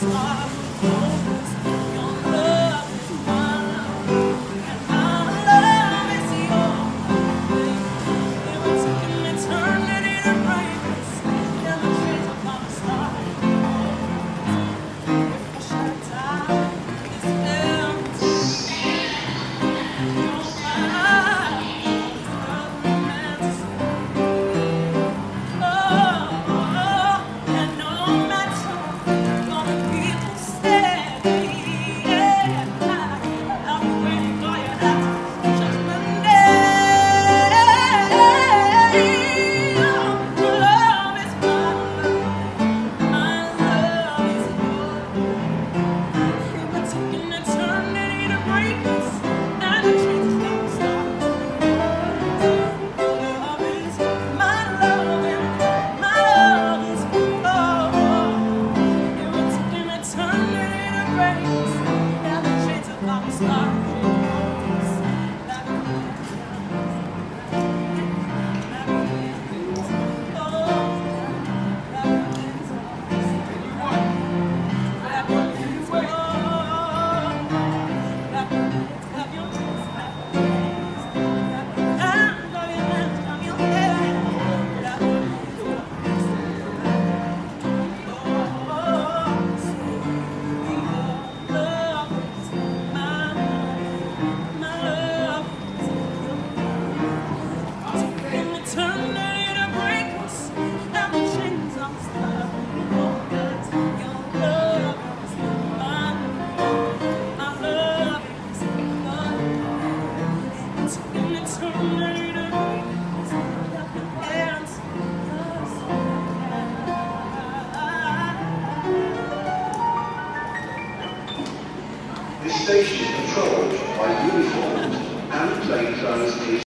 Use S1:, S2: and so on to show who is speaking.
S1: stars. This station is controlled by uniformed and plainclothes